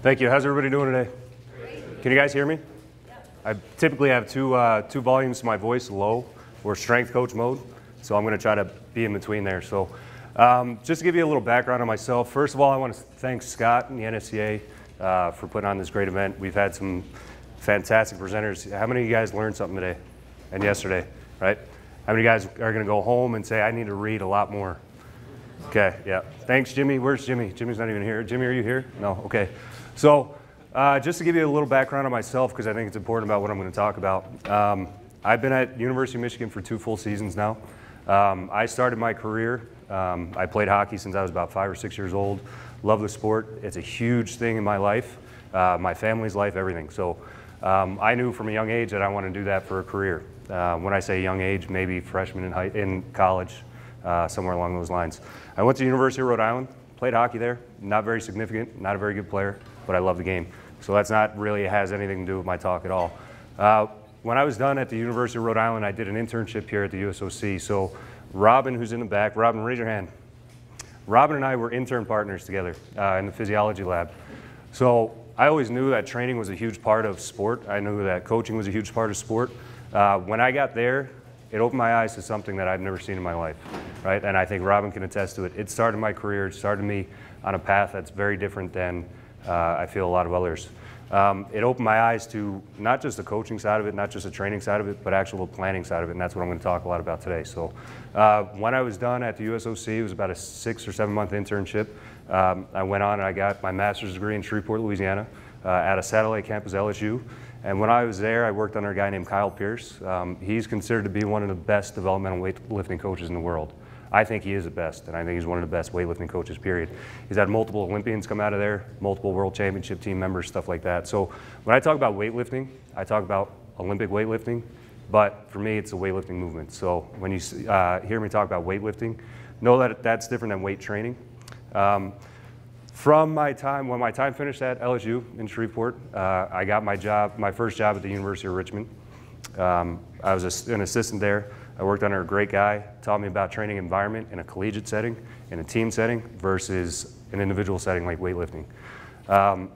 Thank you. How's everybody doing today? Great. Can you guys hear me? I typically have two, uh, two volumes to my voice, low or strength coach mode. So I'm going to try to be in between there. So um, just to give you a little background on myself, first of all, I want to thank Scott and the NSCA uh, for putting on this great event. We've had some fantastic presenters. How many of you guys learned something today and yesterday, right? How many of you guys are going to go home and say, I need to read a lot more? Okay, yeah. Thanks, Jimmy. Where's Jimmy? Jimmy's not even here. Jimmy, are you here? No, okay. So, uh, just to give you a little background on myself, because I think it's important about what I'm going to talk about. Um, I've been at University of Michigan for two full seasons now. Um, I started my career. Um, I played hockey since I was about five or six years old. Love the sport. It's a huge thing in my life, uh, my family's life, everything. So um, I knew from a young age that I wanted to do that for a career. Uh, when I say young age, maybe freshman in, high, in college, uh, somewhere along those lines. I went to University of Rhode Island, played hockey there. Not very significant, not a very good player, but I love the game. So that's not really has anything to do with my talk at all. Uh, when I was done at the University of Rhode Island, I did an internship here at the USOC. So Robin, who's in the back, Robin, raise your hand. Robin and I were intern partners together uh, in the physiology lab. So I always knew that training was a huge part of sport. I knew that coaching was a huge part of sport. Uh, when I got there, it opened my eyes to something that I've never seen in my life, right? And I think Robin can attest to it. It started my career, it started me on a path that's very different than uh, I feel a lot of others. Um, it opened my eyes to not just the coaching side of it, not just the training side of it, but actual planning side of it, and that's what I'm going to talk a lot about today. So, uh, when I was done at the USOC, it was about a six or seven month internship. Um, I went on and I got my master's degree in Shreveport, Louisiana, uh, at a satellite campus, LSU. And when I was there, I worked under a guy named Kyle Pierce. Um, he's considered to be one of the best developmental weightlifting coaches in the world. I think he is the best, and I think he's one of the best weightlifting coaches, period. He's had multiple Olympians come out of there, multiple world championship team members, stuff like that. So when I talk about weightlifting, I talk about Olympic weightlifting, but for me, it's a weightlifting movement. So when you uh, hear me talk about weightlifting, know that that's different than weight training. Um, from my time, when my time finished at LSU in Shreveport, uh, I got my job, my first job at the University of Richmond. Um, I was an assistant there. I worked under a great guy, taught me about training environment in a collegiate setting, in a team setting, versus an individual setting like weightlifting. Um,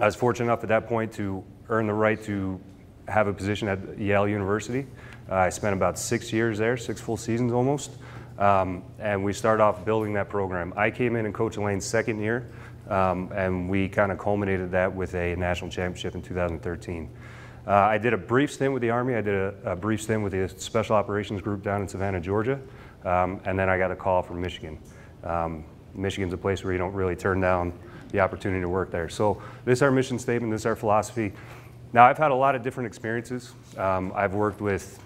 I was fortunate enough at that point to earn the right to have a position at Yale University. Uh, I spent about six years there, six full seasons almost, um, and we started off building that program. I came in in Coach Allain's second year, um, and we kind of culminated that with a national championship in 2013. Uh, I did a brief stint with the Army. I did a, a, brief stint with the Special Operations Group down in Savannah, Georgia. Um, and then I got a call from Michigan. Um, Michigan's a place where you don't really turn down the opportunity to work there. So this is our mission statement, this is our philosophy. Now I've had a lot of different experiences. Um, I've worked with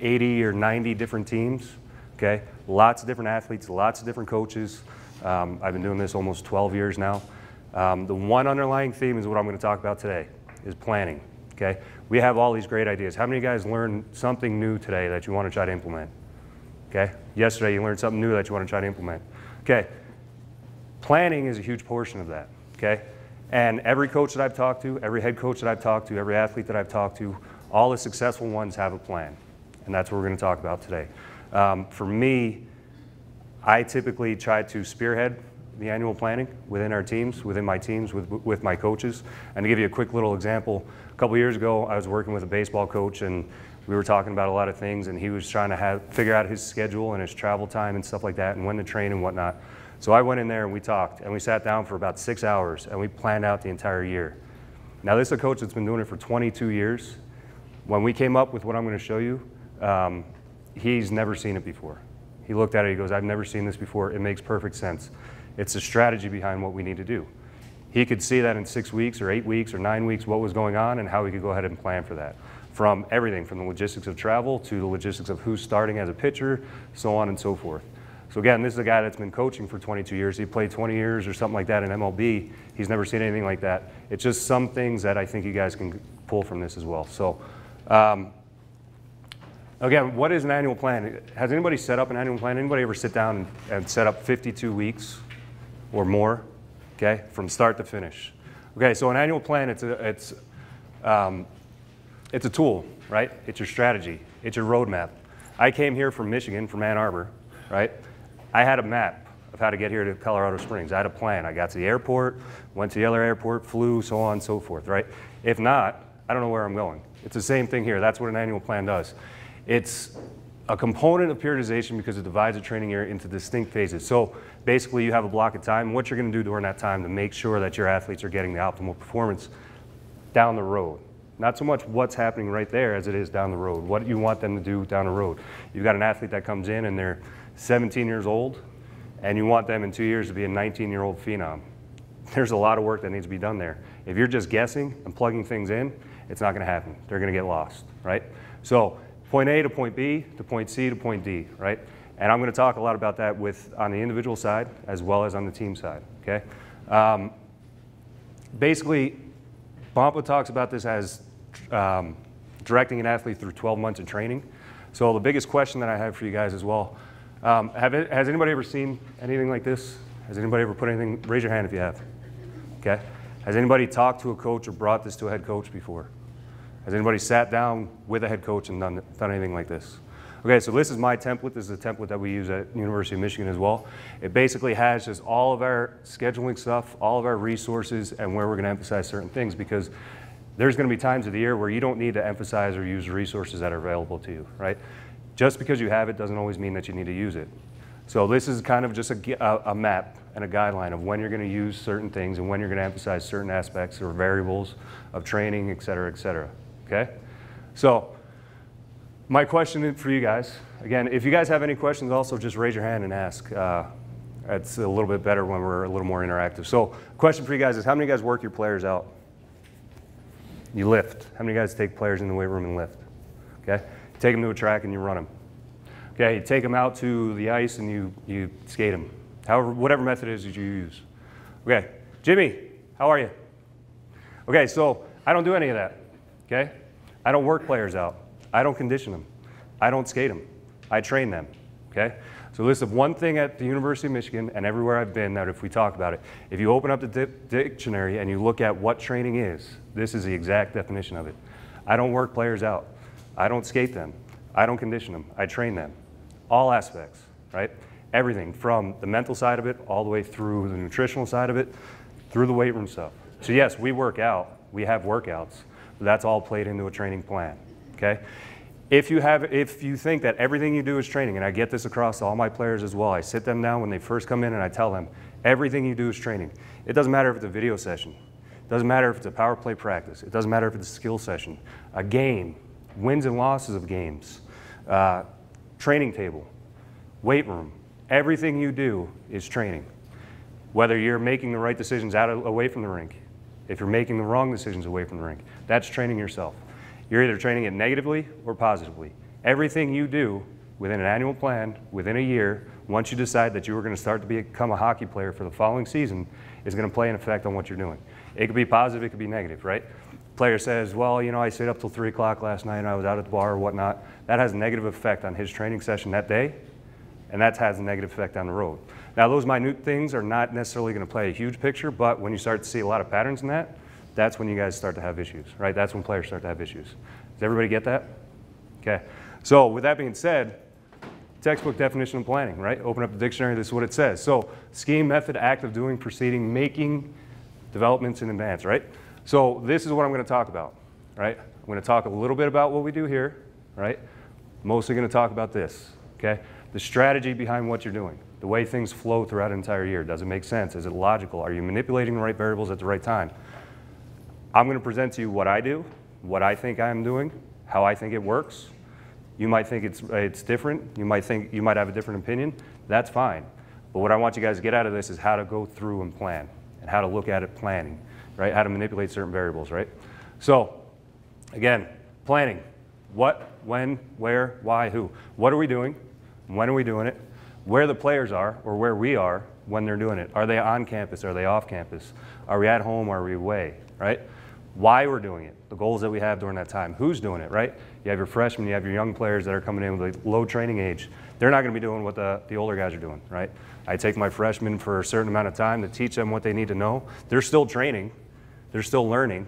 80 or 90 different teams, okay? Lots of different athletes, lots of different coaches. Um, I've been doing this almost 12 years now. Um, the one underlying theme is what I'm gonna talk about today, is planning, okay? we have all these great ideas. How many guys learned something new today that you want to try to implement? Okay, yesterday you learned something new that you want to try to implement. Okay, planning is a huge portion of that. Okay, and every coach that I've talked to, every head coach that I've talked to, every athlete that I've talked to, all the successful ones have a plan, and that's what we're going to talk about today. Um, for me, I typically try to spearhead the annual planning within our teams, within my teams, with, with my coaches. And to give you a quick little example, a couple years ago, I was working with a baseball coach and we were talking about a lot of things and he was trying to have, figure out his schedule and his travel time and stuff like that and when to train and whatnot. So I went in there and we talked and we sat down for about six hours and we planned out the entire year. Now this is a coach that's been doing it for 22 years. When we came up with what I'm going to show you, um, he's never seen it before. He looked at it, he goes, I've never seen this before. It makes perfect sense. It's a strategy behind what we need to do. He could see that in six weeks or eight weeks or nine weeks what was going on and how he could go ahead and plan for that. From everything, from the logistics of travel to the logistics of who's starting as a pitcher, so on and so forth. So again, this is a guy that's been coaching for 22 years. He played 20 years or something like that in MLB. He's never seen anything like that. It's just some things that I think you guys can pull from this as well. So um, again, what is an annual plan? Has anybody set up an annual plan? Anybody ever sit down and, and set up 52 weeks or more, okay, from start to finish. Okay, so an annual plan, it's a, it's, um, it's a tool, right? It's your strategy, it's your roadmap. I came here from Michigan, from Ann Arbor, right? I had a map, of how to get here to Colorado Springs. I had a plan. I got to the airport, went to the other airport, flew, so on and so forth, right? If not, I don't know where I'm going. It's the same thing here. That's what an annual plan does. It's a component of periodization because it divides a training year into distinct phases. So basically you have a block of time, what you're gonna do during that time to make sure that your athletes are getting the optimal performance down the road. Not so much what's happening right there as it is down the road, what you want them to do down the road. You've got an athlete that comes in and they're 17 years old and you want them in two years to be a 19 year old phenom. There's a lot of work that needs to be done there. If you're just guessing and plugging things in, it's not gonna happen. They're gonna get lost, right? So point A to point B to point C to point D, right? And I'm going to talk a lot about that with on the individual side as well as on the team side. Okay. Um, basically, Bompa talks about this as um, directing an athlete through 12 months of training. So the biggest question that I have for you guys as well, um, have it, has anybody ever seen anything like this? Has anybody ever put anything? Raise your hand if you have. Okay. Has anybody talked to a coach or brought this to a head coach before? Has anybody sat down with a head coach and done, done anything like this? Okay, so this is my template. This is a template that we use at University of Michigan as well. It basically has just all of our scheduling stuff, all of our resources, and where we're going to emphasize certain things because there's going to be times of the year where you don't need to emphasize or use resources that are available to you, right? Just because you have it doesn't always mean that you need to use it. So this is kind of just a, a map and a guideline of when you're going to use certain things and when you're going to emphasize certain aspects or variables of training, et cetera, et cetera okay? So my question for you guys, again, if you guys have any questions, also just raise your hand and ask. Uh, it's a little bit better when we're a little more interactive. So question for you guys is how many guys work your players out? You lift. How many guys take players in the weight room and lift? Okay? You take them to a track and you run them. Okay, you take them out to the ice and you, you skate them. However, whatever method is that you use. Okay, Jimmy, how are you? Okay, so I don't do any of that okay? I don't work players out. I don't condition them. I don't skate them. I train them, okay? So list of one thing at the University of Michigan and everywhere I've been that if we talk about it, if you open up the dictionary and you look at what training is, this is the exact definition of it. I don't work players out. I don't skate them. I don't condition them. I train them. All aspects, right? Everything from the mental side of it all the way through the nutritional side of it, through the weight room stuff. So yes, we work out. We have workouts. That's all played into a training plan, okay? If you, have, if you think that everything you do is training, and I get this across to all my players as well, I sit them down when they first come in and I tell them, everything you do is training. It doesn't matter if it's a video session. It doesn't matter if it's a power play practice. It doesn't matter if it's a skill session. A game, wins and losses of games, uh, training table, weight room. Everything you do is training. Whether you're making the right decisions out of, away from the rink, if you're making the wrong decisions away from the rink. That's training yourself. You're either training it negatively or positively. Everything you do within an annual plan, within a year, once you decide that you are going to start to become a hockey player for the following season, is going to play an effect on what you're doing. It could be positive, it could be negative, right? Player says, well, you know, I stayed up till 3 o'clock last night and I was out at the bar or whatnot. That has a negative effect on his training session that day, and that has a negative effect on the road. Now, those minute things are not necessarily going to play a huge picture, but when you start to see a lot of patterns in that, that's when you guys start to have issues, right? That's when players start to have issues. Does everybody get that? Okay. So, with that being said, textbook definition of planning, right? Open up the dictionary, this is what it says. So, scheme, method, act of doing, proceeding, making developments in advance, right? So, this is what I'm going to talk about, right? I'm going to talk a little bit about what we do here, right? Mostly going to talk about this, okay? The strategy behind what you're doing the way things flow throughout an entire year. Does it make sense? Is it logical? Are you manipulating the right variables at the right time? I'm going to present to you what I do, what I think I'm doing, how I think it works. You might think it's, it's different. You might think you might have a different opinion. That's fine. But what I want you guys to get out of this is how to go through and plan and how to look at it planning, right? How to manipulate certain variables, right? So, again, planning. What, when, where, why, who. What are we doing? When are we doing it? where the players are or where we are when they're doing it. Are they on campus? Are they off campus? Are we at home? Are we away? Right? Why we're doing it, the goals that we have during that time. Who's doing it, right? You have your freshmen, you have your young players that are coming in with a low training age. They're not going to be doing what the, the older guys are doing, right? I take my freshmen for a certain amount of time to teach them what they need to know. They're still training, they're still learning,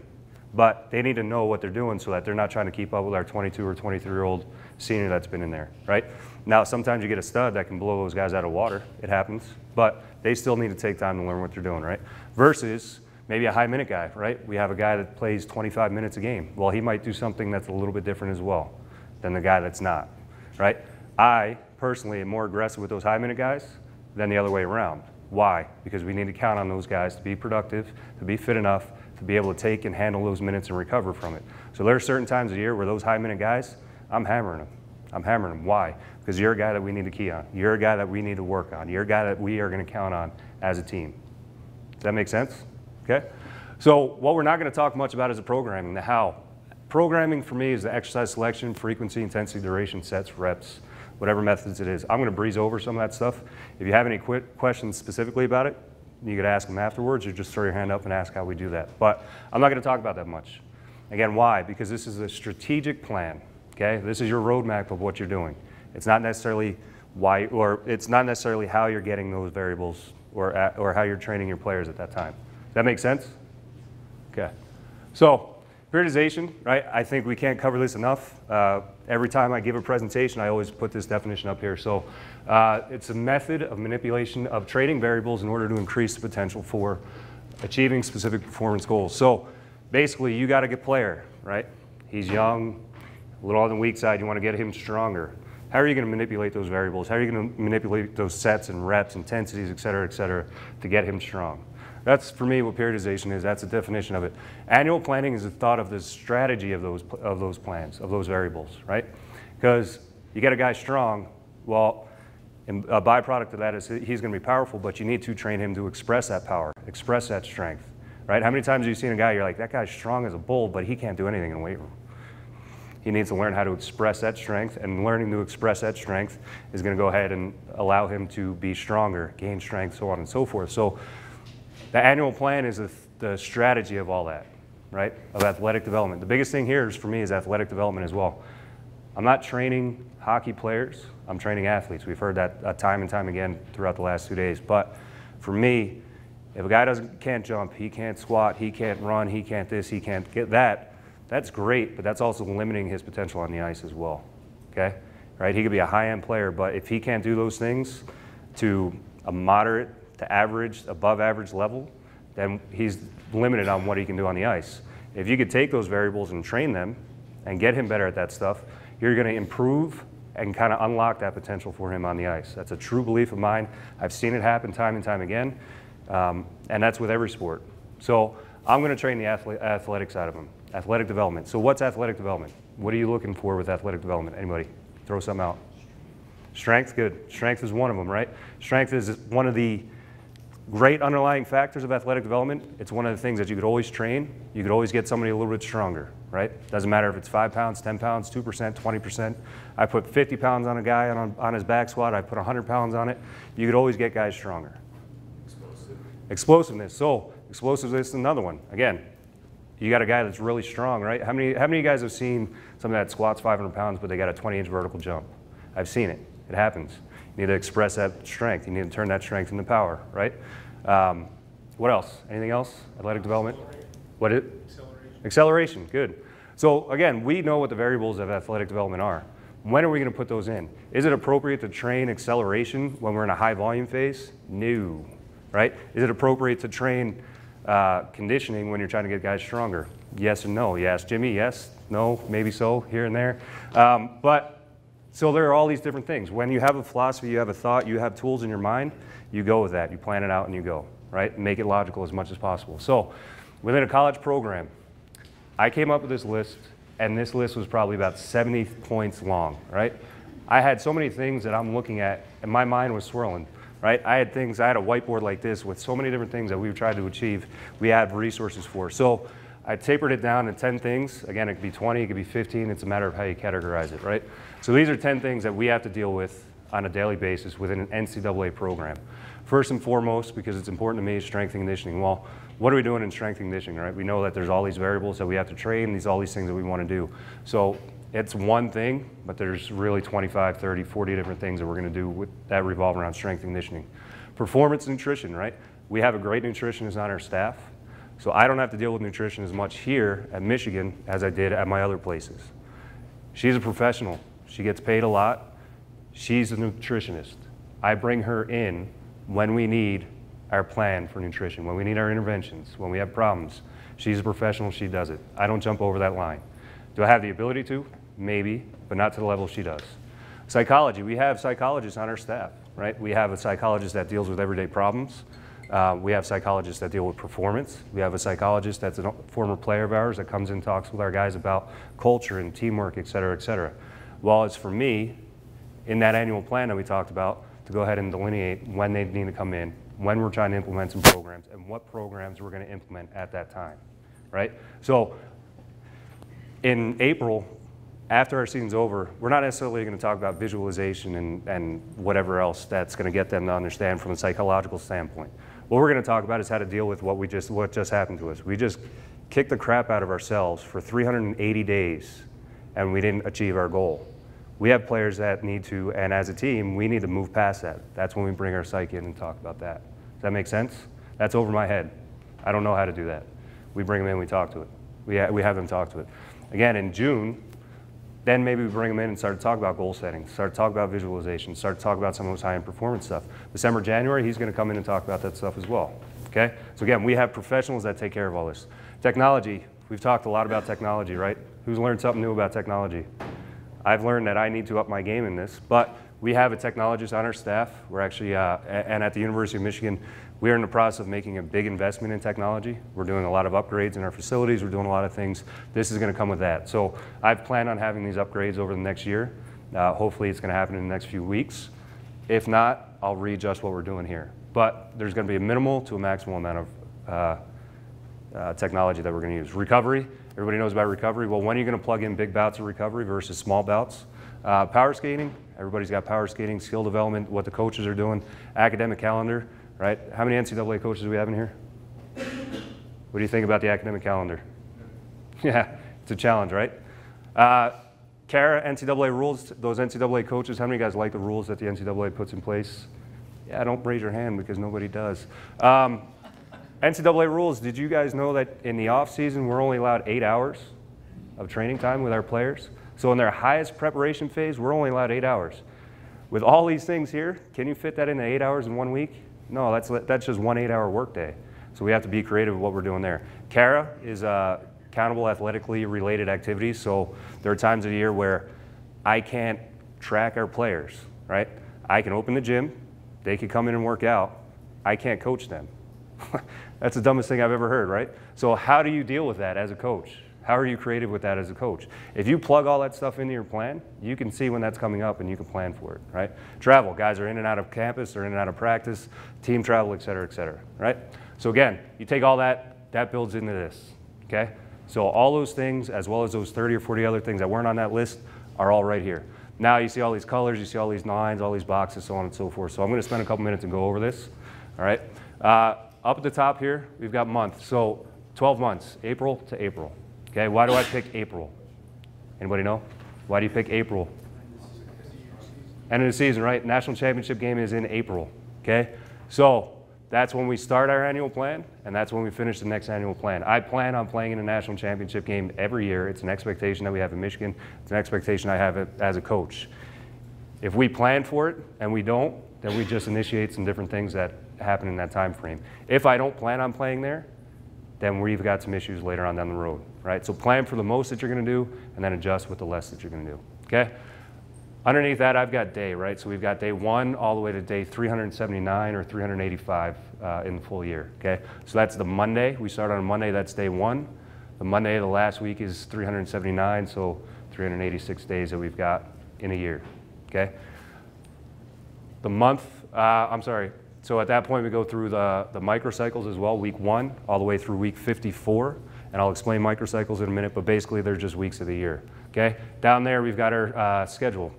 but they need to know what they're doing so that they're not trying to keep up with our 22 or 23 year old senior that's been in there, right? Now, sometimes you get a stud that can blow those guys out of water. It happens. But they still need to take time to learn what they're doing, right? Versus maybe a high minute guy, right? We have a guy that plays 25 minutes a game. Well, he might do something that's a little bit different as well than the guy that's not, right? I personally am more aggressive with those high minute guys than the other way around. Why? Because we need to count on those guys to be productive, to be fit enough, to be able to take and handle those minutes and recover from it. So there are certain times of year where those high minute guys, I'm hammering them. I'm hammering them. Why? Because you're a guy that we need to key on. You're a guy that we need to work on. You're a guy that we are going to count on as a team. Does that make sense? Okay? So what we're not going to talk much about is the programming, the how. Programming for me is the exercise selection, frequency, intensity, duration, sets, reps, whatever methods it is. I'm going to breeze over some of that stuff. If you have any questions specifically about it, you could ask them afterwards or just throw your hand up and ask how we do that. But I'm not going to talk about that much. Again, why? Because this is a strategic plan. Okay? This is your roadmap of what you're doing. It's not necessarily why, or it's not necessarily how you're getting those variables or, at, or how you're training your players at that time. That make sense? Okay. So, periodization, right? I think we can't cover this enough. Uh, every time I give a presentation, I always put this definition up here. So, uh, it's a method of manipulation of trading variables in order to increase the potential for achieving specific performance goals. So, basically, you got a good player, right? He's young, a little on the weak side, you want to get him stronger. How are you going to manipulate those variables? How are you going to manipulate those sets and reps, intensities, et cetera, et cetera, to get him strong? That's for me what periodization is. That's a definition of it. Annual planning is the thought of the strategy of those of those plans, of those variables, right? Because you get a guy strong, well, a byproduct of that is he's going to be powerful, but you need to train him to express that power, express that strength, right? How many times have you seen a guy you're like, that guy's strong as a bull, but he can't do anything in the weight room? He needs to learn how to express that strength, and learning to express that strength is going to go ahead and allow him to be stronger, gain strength, so on and so forth. So the annual plan is the, the strategy of all that, right, of athletic development. The biggest thing here is for me is athletic development as well. I'm not training hockey players, I'm training athletes. We've heard that uh, time and time again throughout the last two days. But for me, if a guy doesn't can't jump, he can't squat, he can't run, he can't this, he can't get that, that's great, but that's also limiting his potential on the ice as well. Okay? Right? He could be a high end player, but if he can't do those things to a moderate to average, above average level, then he's limited on what he can do on the ice. If you could take those variables and train them and get him better at that stuff, you're going to improve and kind of unlock that potential for him on the ice. That's a true belief of mine. I've seen it happen time and time again, um, and that's with every sport. So I'm going to train the athletic side of him. Athletic development. So what's athletic development? What are you looking for with athletic development? Anybody? Throw some out. Strength, good. Strength is one of them, right? Strength is one of the great underlying factors of athletic development. It's one of the things that you could always train. You could always get somebody a little bit stronger, right? Doesn't matter if it's five pounds, 10 pounds, 2%, 20%. I put 50 pounds on a guy on, on his back squat. I put 100 pounds on it. You could always get guys stronger. Explosive. Explosiveness. So explosiveness is another one. Again, you got a guy that's really strong, right? How many, how many of you guys have seen somebody that squats 500 pounds, but they got a 20 inch vertical jump? I've seen it. It happens. You need to express that strength. You need to turn that strength into power, right? Um, what else? Anything else? Athletic development? What it? Acceleration. Acceleration, good. So again, we know what the variables of athletic development are. When are we going to put those in? Is it appropriate to train acceleration when we're in a high volume phase? No, right? Is it appropriate to train uh, conditioning when you're trying to get guys stronger? Yes and no. You ask Jimmy, yes, no, maybe so, here and there. Um, but so there are all these different things. When you have a philosophy, you have a thought, you have tools in your mind, you go with that. You plan it out and you go, right? Make it logical as much as possible. So within a college program, I came up with this list, and this list was probably about 70 points long, right? I had so many things that I'm looking at, and my mind was swirling right? I had things, I had a whiteboard like this with so many different things that we've tried to achieve, we have resources for. So I tapered it down to 10 things. Again, it could be 20, it could be 15. It's a matter of how you categorize it, right? So these are 10 things that we have to deal with on a daily basis within an NCAA program. First and foremost, because it's important to me, strength and conditioning. Well, what are we doing in strength and conditioning, right? We know that there's all these variables that we have to train, these all these things that we want to do. So it's one thing, but there's really 25, 30, 40 different things that we're going to do with, that revolve around strength and conditioning. Performance nutrition, right? We have a great nutritionist on our staff, so I don't have to deal with nutrition as much here at Michigan as I did at my other places. She's a professional. She gets paid a lot. She's a nutritionist. I bring her in when we need our plan for nutrition, when we need our interventions, when we have problems. She's a professional, she does it. I don't jump over that line. Do I have the ability to? Maybe, but not to the level she does. Psychology, we have psychologists on our staff, right? We have a psychologist that deals with everyday problems. Uh, we have psychologists that deal with performance. We have a psychologist that's a former player of ours that comes and talks with our guys about culture and teamwork, et cetera, et cetera. Well, it's for me, in that annual plan that we talked about, to go ahead and delineate when they need to come in, when we're trying to implement some programs, and what programs we're going to implement at that time, right? So in April, after our season's over, we're not necessarily going to talk about visualization and, and whatever else that's going to get them to understand from a psychological standpoint. What we're going to talk about is how to deal with what we just what just happened to us. We just kicked the crap out of ourselves for 380 days, and we didn't achieve our goal. We have players that need to, and as a team, we need to move past that. That's when we bring our psych in and talk about that. Does that make sense? That's over my head. I don't know how to do that. We bring them in, we talk to it. We, ha we have them talk to it. Again, in June, then maybe we bring them in and start to talk about goal setting, start to talk about visualization, start to talk about some of those high-end performance stuff. December, January, he's going to come in and talk about that stuff as well. Okay? So again, we have professionals that take care of all this. Technology, we've talked a lot about technology, right? Who's learned something new about technology? I've learned that I need to up my game in this, but we have a technologist on our staff. We're actually, uh, and at the University of Michigan, we are in the process of making a big investment in technology. We're doing a lot of upgrades in our facilities. We're doing a lot of things. This is going to come with that. So I've planned on having these upgrades over the next year. Uh, hopefully it's going to happen in the next few weeks. If not, I'll readjust what we're doing here. But there's going to be a minimal to a maximal amount of uh, uh, technology that we're going to use. Recovery, everybody knows about recovery. Well, when are you going to plug in big bouts of recovery versus small bouts? Uh, power skating, everybody's got power skating, skill development, what the coaches are doing, academic calendar right? How many NCAA coaches do we have in here? What do you think about the academic calendar? Yeah, it's a challenge, right? Uh, CARA, NCAA rules, those NCAA coaches, how many guys like the rules that the NCAA puts in place? Yeah, don't raise your hand because nobody does. Um, NCAA rules, did you guys know that in the off season we're only allowed eight hours of training time with our players? So in their highest preparation phase, we're only allowed eight hours. With all these things here, can you fit that into eight hours in one week? No, that's, that's just one eight hour workday. So we have to be creative with what we're doing there. CARA is uh, accountable athletically related activities. So there are times of the year where I can't track our players, right? I can open the gym, they can come in and work out. I can't coach them. That's the dumbest thing I've ever heard, right? So how do you deal with that as a coach? How are you creative with that as a coach? If you plug all that stuff into your plan, you can see when that's coming up and you can plan for it, right? Travel, guys are in and out of campus, they're in and out of practice, team travel, et cetera, et cetera, right? So again, you take all that, that builds into this, okay? So all those things, as well as those 30 or 40 other things that weren't on that list, are all right here. Now you see all these colors, you see all these nines, all these boxes, so on and so forth. So I'm gonna spend a couple minutes and go over this, all right? Uh, up at the top here, we've got month. So 12 months, April to April. Okay, why do I pick April? Anybody know? Why do you pick April? End of the season, right? National championship game is in April. Okay, so that's when we start our annual plan, and that's when we finish the next annual plan. I plan on playing in a national championship game every year. It's an expectation that we have in Michigan. It's an expectation I have as a coach. If we plan for it and we don't, then we just initiate some different things that happen in that time frame. If I don't plan on playing there, then we've got some issues later on down the road, right? So plan for the most that you're going to do and then adjust with the less that you're going to do, okay? Underneath that, I've got day, right? So we've got day one all the way to day 379 or 385 uh, in the full year, okay? So that's the Monday. We start on Monday, that's day one. The Monday of the last week is 379, so 386 days that we've got in a year, okay? The month, uh, I'm sorry, so at that point, we go through the, the microcycles as well, week one, all the way through week 54. And I'll explain microcycles in a minute, but basically they're just weeks of the year. Okay? Down there, we've got our uh, schedule.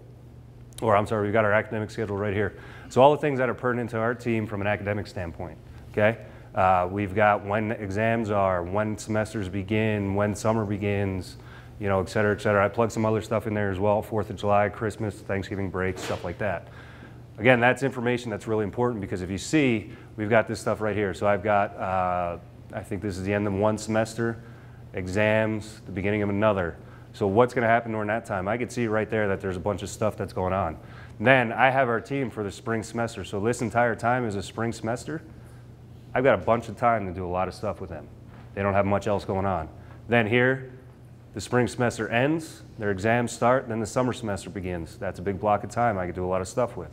Or I'm sorry, we've got our academic schedule right here. So all the things that are pertinent to our team from an academic standpoint. Okay? Uh, we've got when exams are, when semesters begin, when summer begins, you know, et cetera, et cetera. I plug some other stuff in there as well, 4th of July, Christmas, Thanksgiving break, stuff like that. Again, that's information that's really important because if you see, we've got this stuff right here. So I've got, uh, I think this is the end of one semester, exams, the beginning of another. So what's going to happen during that time? I can see right there that there's a bunch of stuff that's going on. Then I have our team for the spring semester. So this entire time is a spring semester. I've got a bunch of time to do a lot of stuff with them. They don't have much else going on. Then here, the spring semester ends, their exams start, then the summer semester begins. That's a big block of time I can do a lot of stuff with.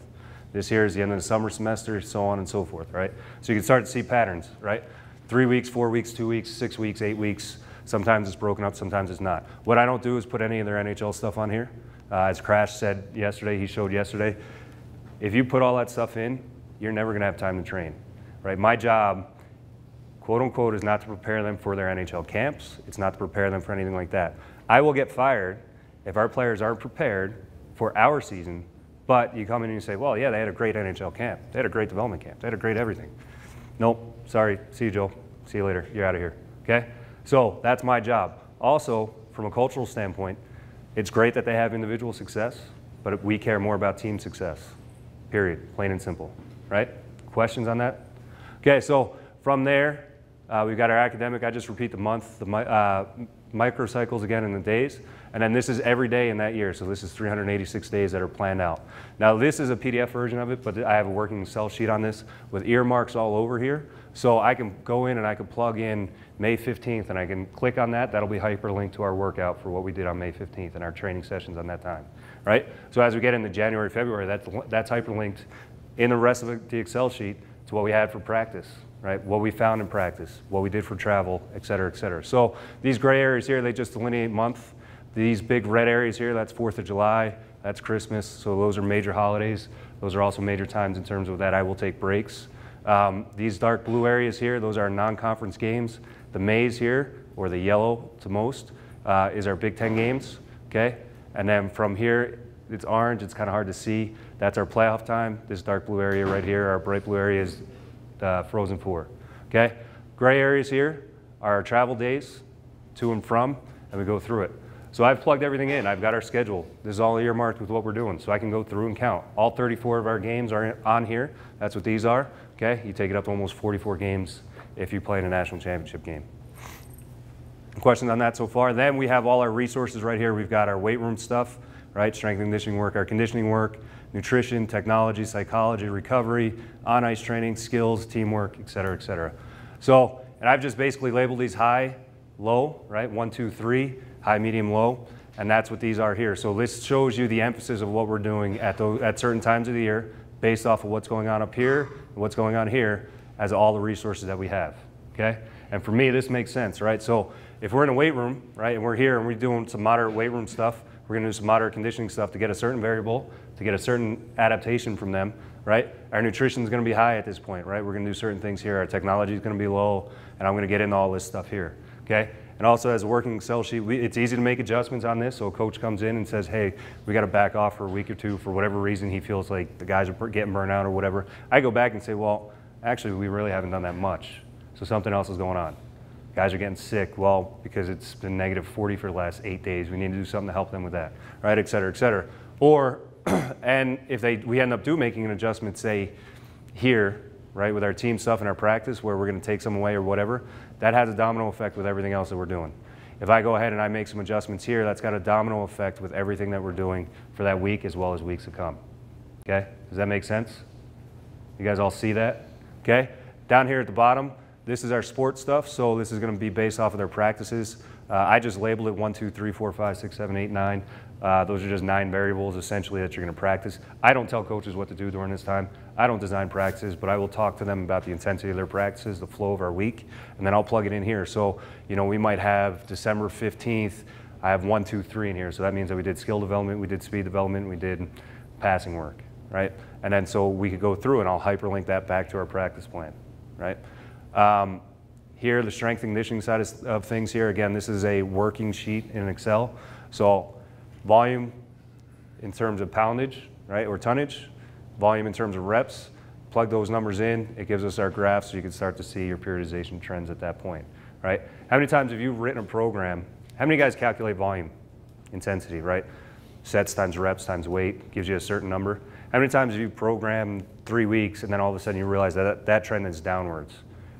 This year is the end of the summer semester, so on and so forth, right? So you can start to see patterns, right? Three weeks, four weeks, two weeks, six weeks, eight weeks. Sometimes it's broken up, sometimes it's not. What I don't do is put any of their NHL stuff on here. Uh, as Crash said yesterday, he showed yesterday, if you put all that stuff in, you're never going to have time to train, right? My job, quote unquote, is not to prepare them for their NHL camps. It's not to prepare them for anything like that. I will get fired if our players aren't prepared for our season, but you come in and you say, well, yeah, they had a great NHL camp. They had a great development camp. They had a great everything. Nope, sorry. See you, Joe. See you later. You're out of here. Okay? So that's my job. Also, from a cultural standpoint, it's great that they have individual success, but we care more about team success. Period. Plain and simple. Right? Questions on that? Okay, so from there, uh, we've got our academic. I just repeat the month, the uh, microcycles again in the days. And then this is every day in that year. So this is 386 days that are planned out. Now this is a PDF version of it, but I have a working Excel sheet on this with earmarks all over here. So I can go in and I can plug in May 15th and I can click on that. That'll be hyperlinked to our workout for what we did on May 15th and our training sessions on that time, right? So as we get into January, February, that's, that's hyperlinked in the rest of the Excel sheet to what we had for practice, right? What we found in practice, what we did for travel, et cetera, et cetera. So these gray areas here, they just delineate month. These big red areas here, that's 4th of July, that's Christmas. So those are major holidays. Those are also major times in terms of that I will take breaks. Um, these dark blue areas here, those are non-conference games. The maize here, or the yellow to most, uh, is our Big Ten games, okay? And then from here, it's orange, it's kind of hard to see. That's our playoff time. This dark blue area right here, our bright blue area is the Frozen Four, okay? Gray areas here are our travel days to and from, and we go through it. So I've plugged everything in. I've got our schedule. This is all earmarked with what we're doing. So I can go through and count. All 34 of our games are on here. That's what these are. Okay, you take it up to almost 44 games if you play in a national championship game. Questions on that so far? Then we have all our resources right here. We've got our weight room stuff, right? Strength and conditioning work, our conditioning work, nutrition, technology, psychology, recovery, on ice training, skills, teamwork, et cetera, et cetera. So, and I've just basically labeled these high, low, right? One, two, three high, medium, low, and that's what these are here. So this shows you the emphasis of what we're doing at, those, at certain times of the year based off of what's going on up here and what's going on here as all the resources that we have, okay? And for me, this makes sense, right? So if we're in a weight room, right, and we're here and we're doing some moderate weight room stuff, we're gonna do some moderate conditioning stuff to get a certain variable, to get a certain adaptation from them, right? Our nutrition is gonna be high at this point, right? We're gonna do certain things here. Our technology is gonna be low, and I'm gonna get into all this stuff here, okay? And also as a working Excel sheet, we, it's easy to make adjustments on this. So a coach comes in and says, hey, we got to back off for a week or two for whatever reason he feels like the guys are getting burned out or whatever. I go back and say, well, actually, we really haven't done that much. So something else is going on. Guys are getting sick. Well, because it's been negative 40 for the last eight days, we need to do something to help them with that, right, et cetera, et cetera. Or, and if they, we end up do making an adjustment, say here, right, with our team stuff and our practice where we're going to take some away or whatever, that has a domino effect with everything else that we're doing. If I go ahead and I make some adjustments here, that's got a domino effect with everything that we're doing for that week as well as weeks to come. Okay? Does that make sense? You guys all see that? Okay? Down here at the bottom, this is our sports stuff, so this is going to be based off of their practices. Uh, I just labeled it 1, 2, 3, 4, 5, 6, 7, 8, 9. Uh, those are just nine variables essentially that you're going to practice. I don't tell coaches what to do during this time. I don't design practices, but I will talk to them about the intensity of their practices, the flow of our week, and then I'll plug it in here. So, you know, we might have December 15th, I have one, two, three in here. So that means that we did skill development, we did speed development, we did passing work, right? And then so we could go through and I'll hyperlink that back to our practice plan, right? Um, here, the strength and conditioning side of things here, again, this is a working sheet in Excel. So volume in terms of poundage, right, or tonnage, volume in terms of reps, plug those numbers in, it gives us our graph so you can start to see your periodization trends at that point, right? How many times have you written a program, how many guys calculate volume, intensity, right? Sets times reps times weight gives you a certain number. How many times have you programmed three weeks and then all of a sudden you realize that that trend is downwards?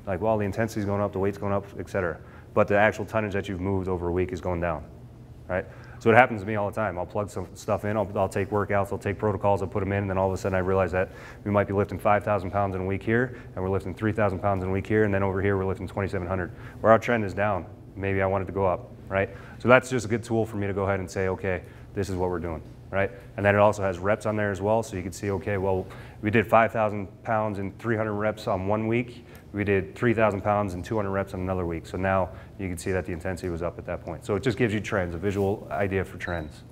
Like, well, the intensity is going up, the weight's going up, et cetera. But the actual tonnage that you've moved over a week is going down, right? So it happens to me all the time. I'll plug some stuff in, I'll, I'll take workouts, I'll take protocols, I'll put them in, and then all of a sudden I realize that we might be lifting 5,000 pounds in a week here, and we're lifting 3,000 pounds in a week here, and then over here we're lifting 2,700. Where our trend is down, maybe I want it to go up, right? So that's just a good tool for me to go ahead and say, okay, this is what we're doing, right? And then it also has reps on there as well, so you can see, okay, well, we did 5,000 pounds and 300 reps on one week. We did 3,000 pounds and 200 reps in another week. So now you can see that the intensity was up at that point. So it just gives you trends, a visual idea for trends.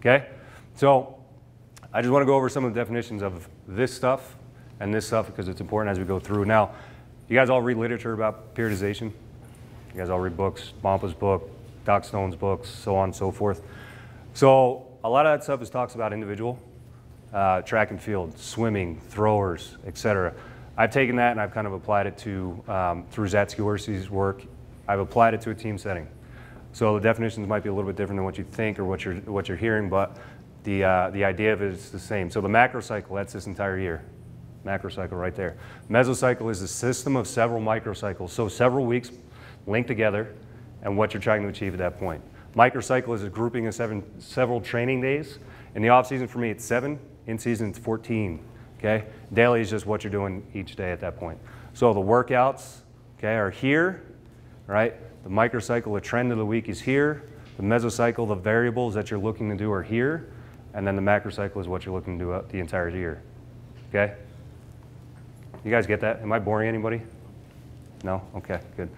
Okay? So I just want to go over some of the definitions of this stuff and this stuff because it's important as we go through. Now, you guys all read literature about periodization? You guys all read books, Bompa's book, Doc Stone's books, so on and so forth. So a lot of that stuff is talks about individual, uh, track and field, swimming, throwers, etc. I've taken that and I've kind of applied it to, um, through Zatsiorsky's work, I've applied it to a team setting. So the definitions might be a little bit different than what you think or what you're, what you're hearing, but the, uh, the idea of it is the same. So the macro cycle, that's this entire year. Macro cycle right there. Mesocycle is a system of several microcycles. So several weeks linked together and what you're trying to achieve at that point. Microcycle is a grouping of seven, several training days. In the off season for me, it's seven. In season, it's 14. Okay? Daily is just what you're doing each day at that point. So the workouts, okay, are here, right? The microcycle, the trend of the week is here. The mesocycle, the variables that you're looking to do are here. And then the macrocycle is what you're looking to do the entire year. Okay? You guys get that? Am I boring anybody? No? Okay, good.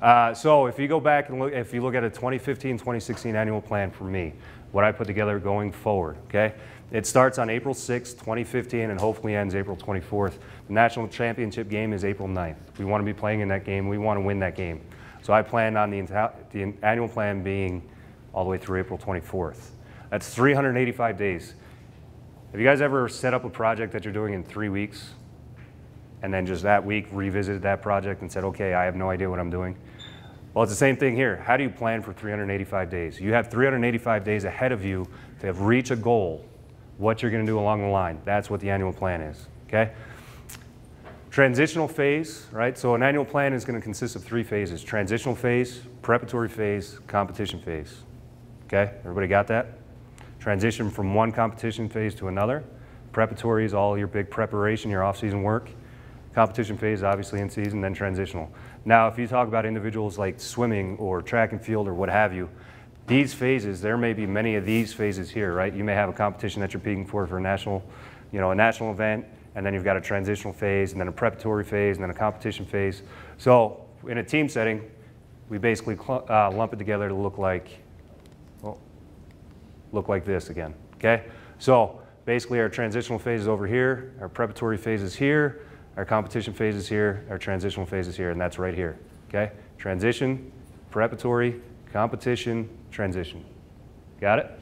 Uh, so if you go back and look, if you look at a 2015-2016 annual plan for me, what I put together going forward, okay? It starts on April 6, 2015, and hopefully ends April 24th. The national championship game is April 9th. We want to be playing in that game. We want to win that game. So I plan on the, the annual plan being all the way through April 24th. That's 385 days. Have you guys ever set up a project that you're doing in three weeks and then just that week revisited that project and said, okay, I have no idea what I'm doing? Well, it's the same thing here. How do you plan for 385 days? You have 385 days ahead of you to have reach a goal, what you're going to do along the line. That's what the annual plan is, okay? Transitional phase, right? So an annual plan is going to consist of three phases. Transitional phase, preparatory phase, competition phase. Okay, everybody got that? Transition from one competition phase to another. Preparatory is all your big preparation, your off-season work. Competition phase, obviously in season, then transitional. Now, if you talk about individuals like swimming or track and field or what have you, these phases, there may be many of these phases here, right? You may have a competition that you're peaking for for a national, you know, a national event, and then you've got a transitional phase, and then a preparatory phase, and then a competition phase. So in a team setting, we basically uh, lump it together to look like, well, look like this again, okay? So basically our transitional phase is over here, our preparatory phase is here, our competition phase is here, our transitional phase is here, and that's right here, okay? Transition, preparatory, competition, transition. Got it?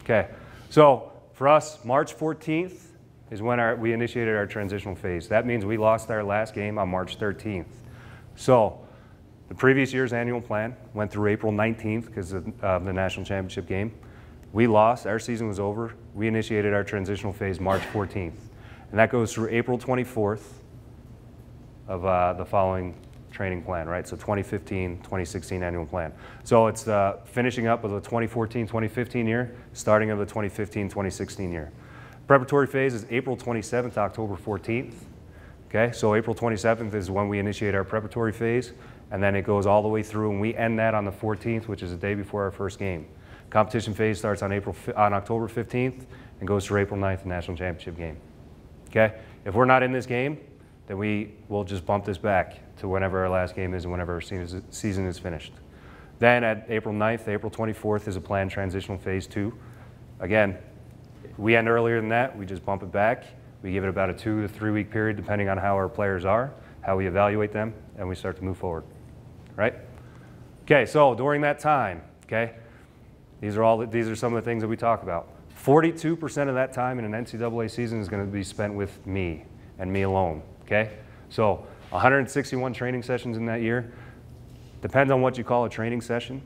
Okay, so for us, March 14th is when our, we initiated our transitional phase. That means we lost our last game on March 13th. So the previous year's annual plan went through April 19th because of uh, the national championship game. We lost, our season was over. We initiated our transitional phase March 14th. And that goes through April 24th of uh, the following training plan, right? So 2015, 2016 annual plan. So it's the finishing up of the 2014, 2015 year, starting of the 2015, 2016 year. Preparatory phase is April 27th, October 14th. Okay, so April 27th is when we initiate our preparatory phase, and then it goes all the way through, and we end that on the 14th, which is the day before our first game. Competition phase starts on April on October 15th and goes through April 9th, the national championship game. Okay, if we're not in this game, then we will just bump this back to whenever our last game is and whenever our season is finished. Then at April 9th, April 24th is a planned transitional phase two. Again, we end earlier than that, we just bump it back. We give it about a two to three week period depending on how our players are, how we evaluate them, and we start to move forward, right? Okay, so during that time, okay, these are all, these are some of the things that we talk about. 42% of that time in an NCAA season is going to be spent with me and me alone, okay? So 161 training sessions in that year. Depends on what you call a training session.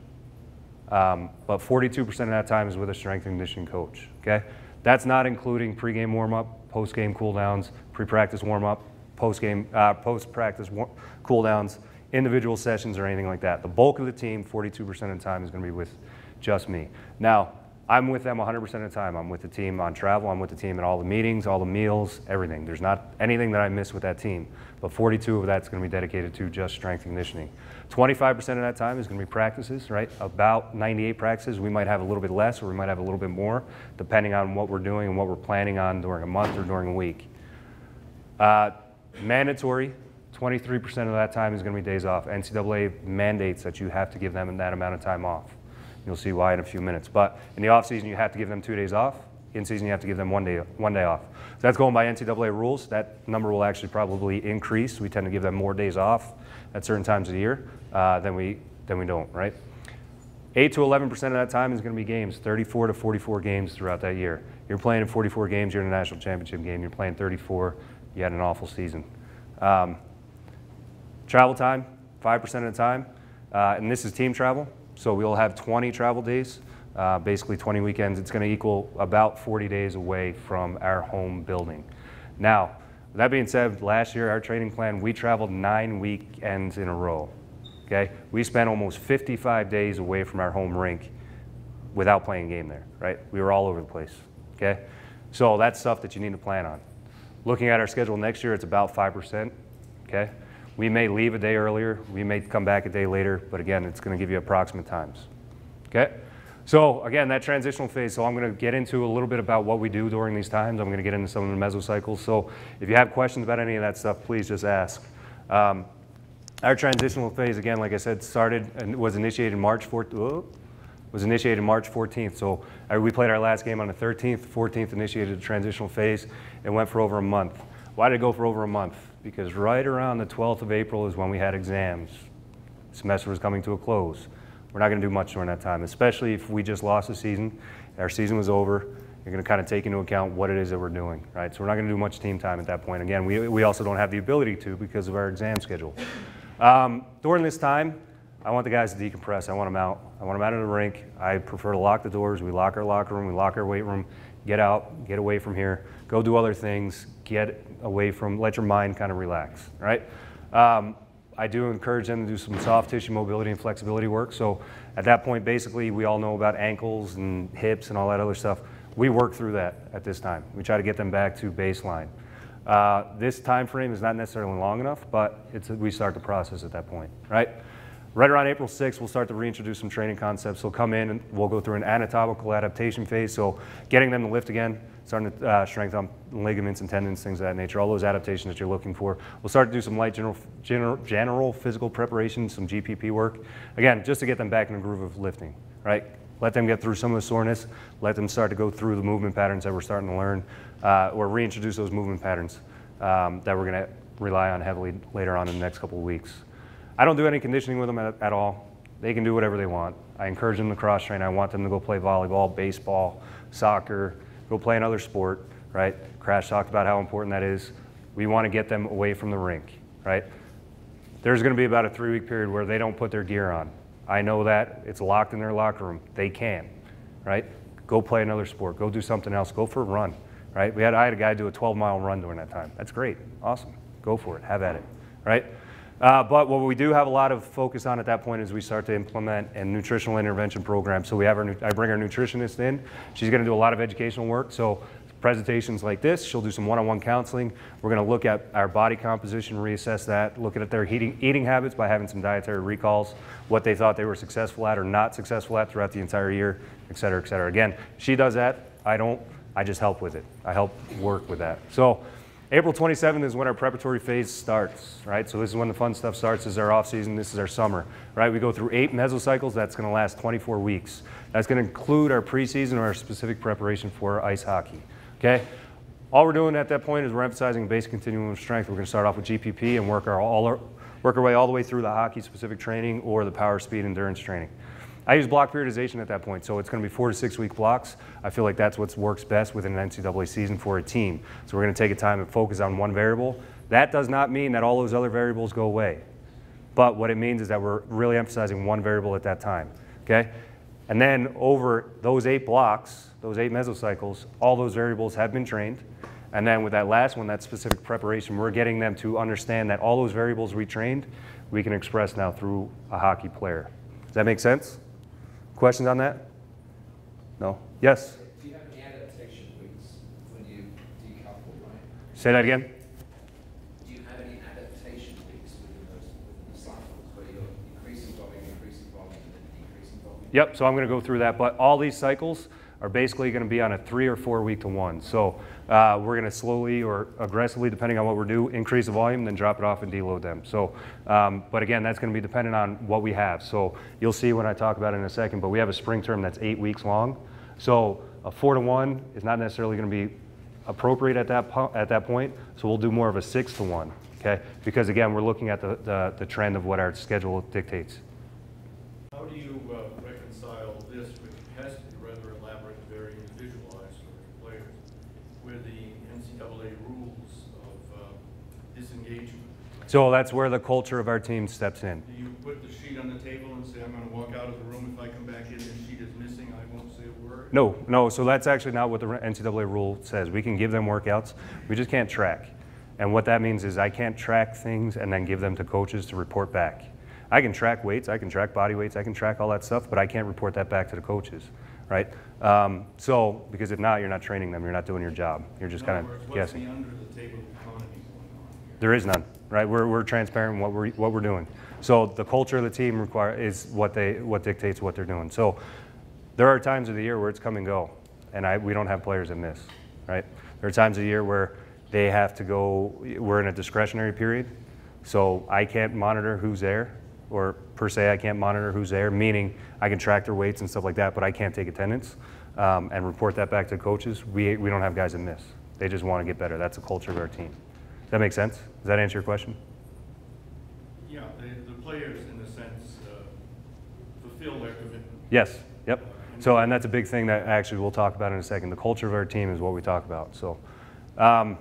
Um, but 42% of that time is with a strength and conditioning coach. Okay, that's not including pregame warm-up, post-game cool downs, pre-practice warm-up, post-game, uh, post-practice war- cool downs, individual sessions or anything like that. The bulk of the team, 42% of the time, is going to be with just me. Now, I'm with them 100% of the time. I'm with the team on travel. I'm with the team at all the meetings, all the meals, everything. There's not anything that I miss with that team. But 42 of that's going to be dedicated to just strength conditioning. 25% of that time is going to be practices, right? About 98 practices. We might have a little bit less or we might have a little bit more, depending on what we're doing and what we're planning on during a month or during a week. Uh, mandatory 23% of that time is going to be days off. NCAA mandates that you have to give them that amount of time off. You'll see why in a few minutes. But in the off season, you have to give them two days off. In season, you have to give them one day, one day off. So that's going by NCAA rules. That number will actually probably increase. We tend to give them more days off at certain times of the year uh, than, we, than we don't, right? 8 to 11% of that time is going to be games, 34 to 44 games throughout that year. You're playing in 44 games, you're in a national championship game, you're playing 34, you had an awful season. Um, travel time, 5% of the time, uh, and this is team travel. So we'll have 20 travel days, uh, basically 20 weekends. It's going to equal about 40 days away from our home building. Now, that being said, last year our training plan, we traveled nine weekends in a row. Okay, we spent almost 55 days away from our home rink without playing a game there. Right, we were all over the place. Okay, so that's stuff that you need to plan on. Looking at our schedule next year, it's about five percent. Okay, we may leave a day earlier, we may come back a day later, but again, it's going to give you approximate times. Okay? So again, that transitional phase, so I'm going to get into a little bit about what we do during these times. I'm going to get into some of the mesocycles. So if you have questions about any of that stuff, please just ask. Um, our transitional phase, again, like I said, started and was initiated March 4th, was initiated March 14th. So uh, we played our last game on the 13th, 14th initiated the transitional phase and went for over a month. Why did it go for over a month? Because right around the 12th of April is when we had exams. Semester was coming to a close. We're not going to do much during that time, especially if we just lost the season, our season was over. You're going to kind of take into account what it is that we're doing, right? So we're not going to do much team time at that point. Again, we, we also don't have the ability to because of our exam schedule. Um, during this time, I want the guys to decompress. I want them out. I want them out of the rink. I prefer to lock the doors. We lock our locker room. We lock our weight room. Get out. Get away from here. Go do other things. Get away from, let your mind kind of relax, right? Um, I do encourage them to do some soft tissue mobility and flexibility work. So at that point, basically, we all know about ankles and hips and all that other stuff. We work through that at this time. We try to get them back to baseline. Uh, this time frame is not necessarily long enough, but it's we start the process at that point, right? Right around April 6th, we'll start to reintroduce some training concepts. We'll come in and we'll go through an anatomical adaptation phase. So getting them to lift again, starting to uh, strengthen ligaments and tendons, things of that nature, all those adaptations that you're looking for. We'll start to do some light general, general, general physical preparation, some GPP work. Again, just to get them back in the groove of lifting, right? Let them get through some of the soreness. Let them start to go through the movement patterns that we're starting to learn, uh, or reintroduce those movement patterns um, that we're going to rely on heavily later on in the next couple of weeks. I don't do any conditioning with them at, at all. They can do whatever they want. I encourage them to cross train. I want them to go play volleyball, baseball, soccer, go play another sport, right? Crash talked about how important that is. We want to get them away from the rink, right? There's going to be about a three week period where they don't put their gear on. I know that. It's locked in their locker room. They can, right? Go play another sport. Go do something else. Go for a run, right? We had, I had a guy do a 12 mile run during that time. That's great. Awesome. Go for it. Have at it, right? Uh, but what we do have a lot of focus on at that point is we start to implement a nutritional intervention program. So we have our, I bring our nutritionist in. She's going to do a lot of educational work. So presentations like this, she'll do some one-on-one counseling. We're going to look at our body composition, reassess that, look at their eating, eating habits by having some dietary recalls, what they thought they were successful at or not successful at throughout the entire year, et cetera, et cetera. Again, she does that. I don't. I just help with it. I help work with that. So. April 27th is when our preparatory phase starts, right? So this is when the fun stuff starts. This is our off season. This is our summer, right? We go through eight mesocycles. That's going to last 24 weeks. That's going to include our preseason or our specific preparation for ice hockey, okay? All we're doing at that point is we're emphasizing basic continuum of strength. We're going to start off with GPP and work our, all our, work our way all the way through the hockey specific training or the power speed endurance training. I use block periodization at that point, so it's going to be four to six week blocks. I feel like that's what works best within an NCAA season for a team. So we're going to take a time and focus on one variable. That does not mean that all those other variables go away. But what it means is that we're really emphasizing one variable at that time. Okay? And then over those eight blocks, those eight mesocycles, all those variables have been trained. And then with that last one, that specific preparation, we're getting them to understand that all those variables we trained we can express now through a hockey player. Does that make sense? Questions on that? No? Yes? Do you have any adaptation weeks when you decouple, right? Say that again? Do you have any adaptation weeks within those, within the cycles where you're increasing volume, increasing volume, and then decreasing volume? Yep, so I'm going to go through that. But all these cycles are basically going to be on a three or four week to one. So uh, we're going to slowly or aggressively, depending on what we're doing, increase the volume, then drop it off and deload them. So, um, but again, that's going to be dependent on what we have. So you'll see when I talk about it in a second. But we have a spring term that's eight weeks long. So a four to one is not necessarily going to be appropriate at that at that point. So we'll do more of a six to one. Okay, because again, we're looking at the, the, the trend of what our schedule dictates. How do you uh, reconcile this, which has to be rather elaborate and very individualized for the players, with the NCAA rules of uh, disengagement? So that's where the culture of our team steps in. Do you put the sheet on the table and say, I'm going to walk out of the room, if I come back in, the sheet is missing, I won't say a word? No, no, so that's actually not what the NCAA rule says. We can give them workouts, we just can't track. And what that means is I can't track things and then give them to coaches to report back. I can track weights, I can track body weights, I can track all that stuff, but I can't report that back to the coaches, right? Um, so, because if not, you're not training them, you're not doing your job. You're just kind of guessing. the under-the-table economy going on here? There is none, right? We're, we're transparent in what we're, what we're doing. So the culture of the team require, is what they, what dictates what they're doing. So there are times of the year where it's come and go, and I, we don't have players that miss, right? There are times of the year where they have to go, we're in a discretionary period, so I can't monitor who's there, or per se, I can't monitor who's there, meaning I can track their weights and stuff like that, but I can't take attendance um, and report that back to coaches. We, we don't have guys that miss. They just want to get better. That's the culture of our team. Does that make sense? Does that answer your question? Yeah, the, the players, in a sense, uh, fulfill their commitment. Yes. Yep. So, and that's a big thing that actually we'll talk about in a second. The culture of our team is what we talk about. So, um,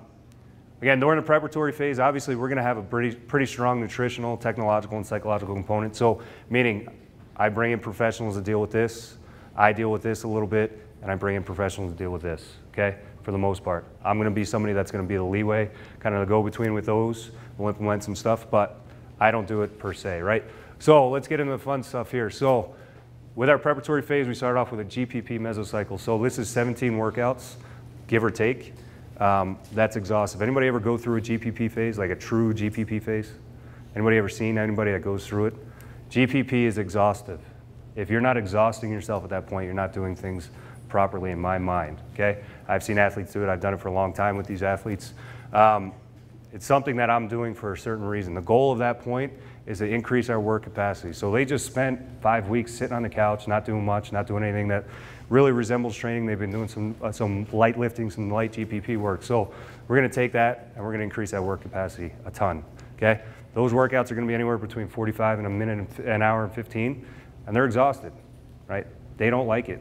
again, during the preparatory phase, obviously we're going to have a pretty pretty strong nutritional, technological, and psychological component. So, meaning, I bring in professionals to deal with this. I deal with this a little bit, and I bring in professionals to deal with this. Okay, for the most part, I'm going to be somebody that's going to be the leeway, kind of the go-between with those. We'll implement some stuff, but I don't do it per se, right? So let's get into the fun stuff here. So. With our preparatory phase, we started off with a GPP mesocycle. So this is 17 workouts, give or take. Um, that's exhaustive. Anybody ever go through a GPP phase, like a true GPP phase? Anybody ever seen anybody that goes through it? GPP is exhaustive. If you're not exhausting yourself at that point, you're not doing things properly in my mind, okay? I've seen athletes do it. I've done it for a long time with these athletes. Um, it's something that I'm doing for a certain reason. The goal of that point is to increase our work capacity. So they just spent five weeks sitting on the couch, not doing much, not doing anything that really resembles training. They've been doing some, uh, some light lifting, some light GPP work. So we're going to take that and we're going to increase that work capacity a ton. Okay? Those workouts are going to be anywhere between 45 and a minute, and an hour and 15, and they're exhausted, right? They don't like it.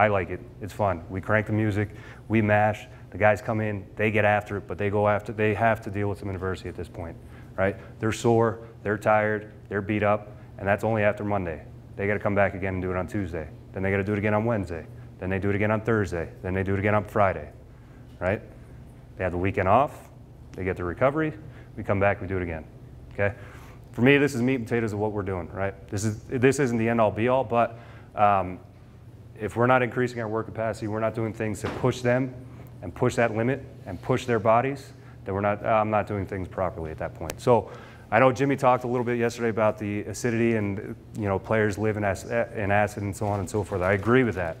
I like it. It's fun. We crank the music, we mash. The guys come in, they get after it, but they go after. They have to deal with some adversity at this point, right? They're sore, they're tired, they're beat up, and that's only after Monday. They got to come back again and do it on Tuesday. Then they got to do it again on Wednesday. Then they do it again on Thursday. Then they do it again on Friday, right? They have the weekend off. They get their recovery. We come back, we do it again. Okay? For me, this is meat and potatoes of what we're doing, right? This, is, this isn't the end all be all, but um, if we're not increasing our work capacity, we're not doing things to push them and push that limit and push their bodies, then we're not, I'm not doing things properly at that point. So I know Jimmy talked a little bit yesterday about the acidity and you know players live in acid, in acid and so on and so forth. I agree with that.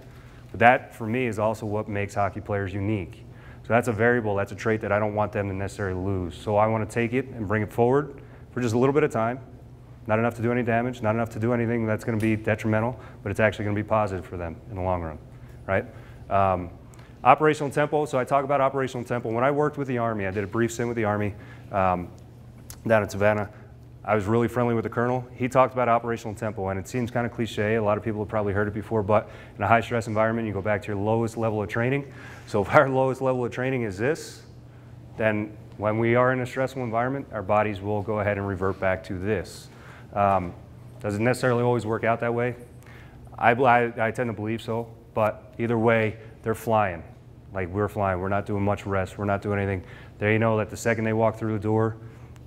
But that, for me, is also what makes hockey players unique. So that's a variable, that's a trait that I don't want them to necessarily lose. So I want to take it and bring it forward for just a little bit of time. Not enough to do any damage, not enough to do anything that's going to be detrimental, but it's actually going to be positive for them in the long run, right? Um, operational tempo, so I talk about operational tempo. When I worked with the Army, I did a brief stint with the Army um, down in Savannah. I was really friendly with the colonel. He talked about operational tempo, and it seems kind of cliche. A lot of people have probably heard it before, but in a high stress environment, you go back to your lowest level of training. So if our lowest level of training is this, then when we are in a stressful environment, our bodies will go ahead and revert back to this. Um, doesn't necessarily always work out that way. I, I, I tend to believe so, but either way, they're flying. Like we're flying. We're not doing much rest. We're not doing anything. They know that the second they walk through the door,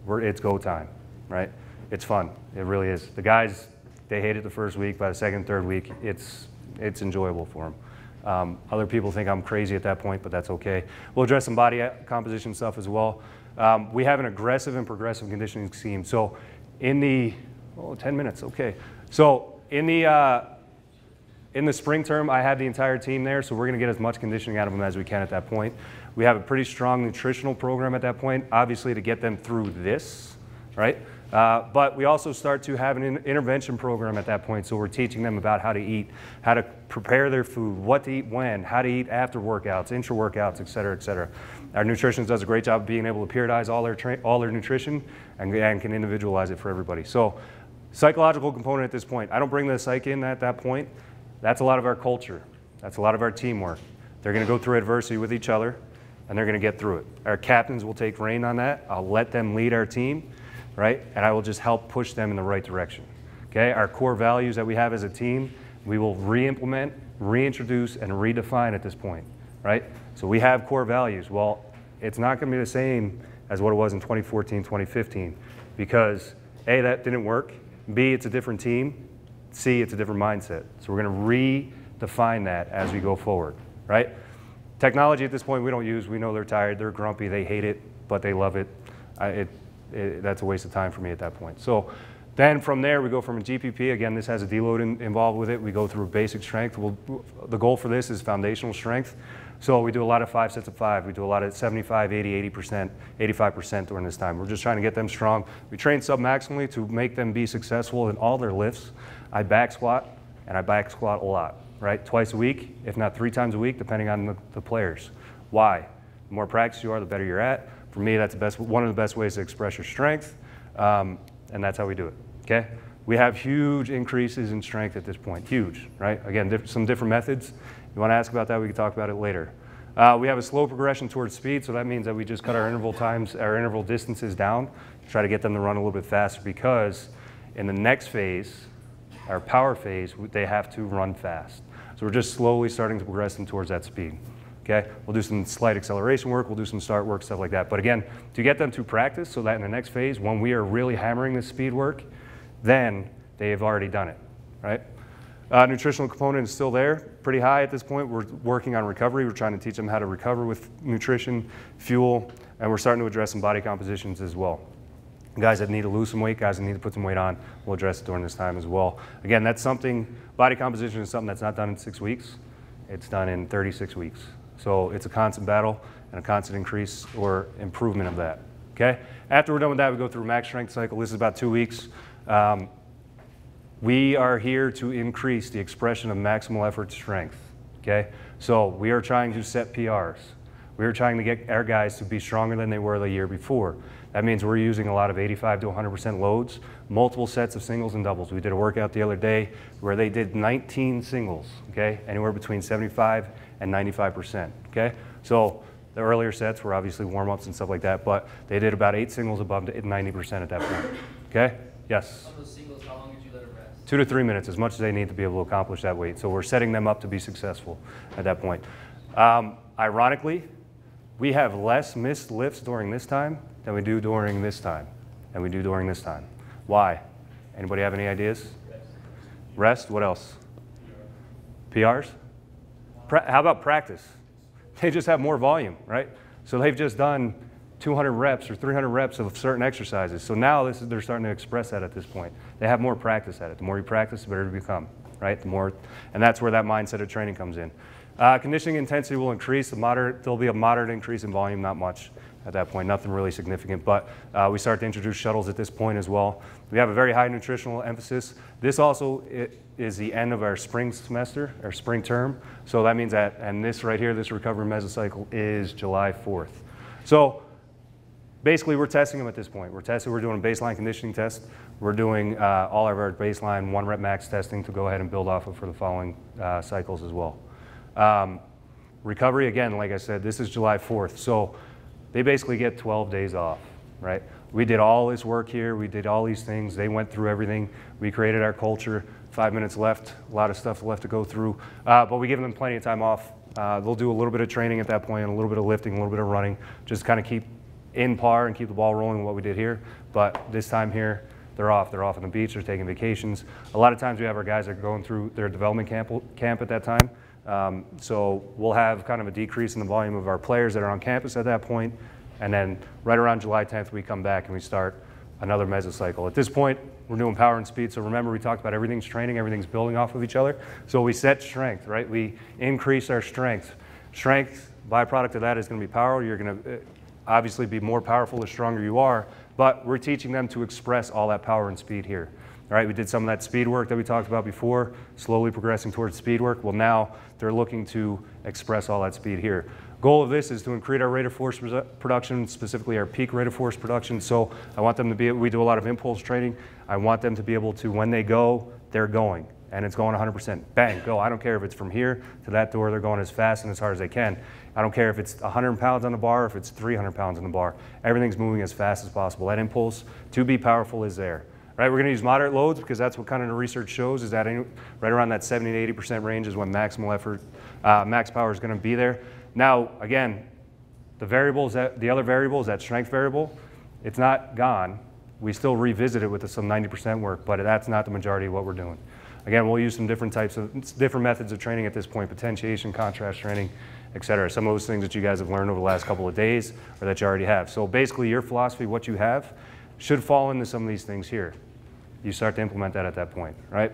it's go time, right? it's fun. It really is. The guys, they hate it the first week. By the second, third week, it's it's enjoyable for them. Um, other people think I'm crazy at that point, but that's okay. We'll address some body composition stuff as well. Um, we have an aggressive and progressive conditioning scheme. So in the, oh, 10 minutes, okay. So in the, uh, in the spring term, I have the entire team there, so we're going to get as much conditioning out of them as we can at that point. We have a pretty strong nutritional program at that point, obviously to get them through this, right? Uh, but we also start to have an in intervention program at that point, so we're teaching them about how to eat, how to prepare their food, what to eat when, how to eat after workouts, intra workouts, et cetera, et cetera. Our nutritionist does a great job of being able to periodize all their, all their nutrition and, and can individualize it for everybody. So psychological component at this point. I don't bring the psych in at that point. That's a lot of our culture. That's a lot of our teamwork. They're going to go through adversity with each other, and they're going to get through it. Our captains will take reign on that. I'll let them lead our team right? And I will just help push them in the right direction. Okay, our core values that we have as a team, we will re-implement, reintroduce, and redefine at this point, right? So we have core values. Well, it's not going to be the same as what it was in 2014, 2015, because A, that didn't work. B, it's a different team. C, it's a different mindset. So we're going to redefine that as we go forward, right? Technology at this point we don't use. We know they're tired, they're grumpy, they hate it, but they love it. I, it it, that's a waste of time for me at that point. So then from there, we go from a GPP. Again, this has a deload in, involved with it. We go through basic strength. We'll, the goal for this is foundational strength. So we do a lot of five sets of five. We do a lot of 75, 80, 80%, 85% during this time. We're just trying to get them strong. We train sub-maximally to make them be successful in all their lifts. I back squat, and I back squat a lot, right? Twice a week, if not three times a week, depending on the, the players. Why? The more practice you are, the better you're at. For me, that's the best, one of the best ways to express your strength, um, and that's how we do it, okay? We have huge increases in strength at this point, huge, right? Again, diff some different methods. You wanna ask about that, we can talk about it later. Uh, we have a slow progression towards speed, so that means that we just cut our interval times, our interval distances down, to try to get them to run a little bit faster because in the next phase, our power phase, they have to run fast. So we're just slowly starting to progress them towards that speed. Okay, we'll do some slight acceleration work, we'll do some start work, stuff like that. But again, to get them to practice so that in the next phase, when we are really hammering this speed work, then they have already done it, right? Uh, nutritional component is still there, pretty high at this point. We're working on recovery. We're trying to teach them how to recover with nutrition, fuel, and we're starting to address some body compositions as well. Guys that need to lose some weight, guys that need to put some weight on, we'll address it during this time as well. Again, that's something, body composition is something that's not done in six weeks. It's done in 36 weeks. So it's a constant battle and a constant increase or improvement of that. Okay? After we're done with that, we go through max strength cycle. This is about two weeks. Um, we are here to increase the expression of maximal effort strength. Okay? So we are trying to set PRs. We are trying to get our guys to be stronger than they were the year before. That means we're using a lot of 85 to 100% loads, multiple sets of singles and doubles. We did a workout the other day where they did 19 singles, okay? Anywhere between 75 and 95%, okay? So the earlier sets were obviously warm-ups and stuff like that, but they did about eight singles above 90% at that point, okay? Yes? Two to three minutes, as much as they need to be able to accomplish that weight. So we're setting them up to be successful at that point. Um, ironically, we have less missed lifts during this time than we do during this time, than we do during this time. Why? Anybody have any ideas? Rest, what else? PRs? Pra how about practice? They just have more volume, right? So they've just done 200 reps or 300 reps of certain exercises. So now is, they're starting to express that at this point. They have more practice at it. The more you practice, the better you become, right? The more, and that's where that mindset of training comes in. Uh, conditioning intensity will increase. A moderate, there'll be a moderate increase in volume, not much at that point, nothing really significant. But uh, we start to introduce shuttles at this point as well. We have a very high nutritional emphasis. This also is the end of our spring semester, our spring term. So that means that, and this right here, this recovery mesocycle is July 4th. So basically we're testing them at this point. We're testing, we're doing a baseline conditioning test. We're doing uh, all of our baseline one rep max testing to go ahead and build off of for the following uh, cycles as well. Um, recovery, again, like I said, this is July 4th. So they basically get 12 days off, right? We did all this work here. We did all these things. They went through everything. We created our culture. Five minutes left, a lot of stuff left to go through. Uh, but we give them plenty of time off. Uh, they'll do a little bit of training at that point, a little bit of lifting, a little bit of running, just kind of keep in par and keep the ball rolling what we did here. But this time here, they're off. They're off on the beach. They're taking vacations. A lot of times we have our guys that are going through their development camp, camp at that time. Um, so we'll have kind of a decrease in the volume of our players that are on campus at that point. and then right around July 10th we come back and we start another mesocycle. At this point, we're doing power and speed. So remember, we talked about everything's training, everything's building off of each other. So we set strength, right? We increase our strength. Strength, byproduct of that is going to be power. You're going to obviously be more powerful the stronger you are, but we're teaching them to express all that power and speed here. All right, we did some of that speed work that we talked about before, slowly progressing towards speed work. Well, now they're looking to express all that speed here. Goal of this is to increase our rate of force production, specifically our peak rate of force production. So I want them to be, we do a lot of impulse training. I want them to be able to, when they go, they're going. And it's going 100%. Bang, go. I don't care if it's from here to that door, they're going as fast and as hard as they can. I don't care if it's 100 pounds on the bar if it's 300 pounds on the bar. Everything's moving as fast as possible. That impulse to be powerful is there. Right, we're going to use moderate loads because that's what kind of the research shows is that any, right around that 70 to 80% range is when maximal effort, uh, max power is going to be there. Now, again, the variables that the other variables, that strength variable, it's not gone. We still revisit it with some 90% work, but that's not the majority of what we're doing. Again, we'll use some different types of different methods of training at this point: potentiation, contrast training, et cetera. Some of those things that you guys have learned over the last couple of days or that you already have. So basically, your philosophy, what you have, should fall into some of these things here. You start to implement that at that point, right?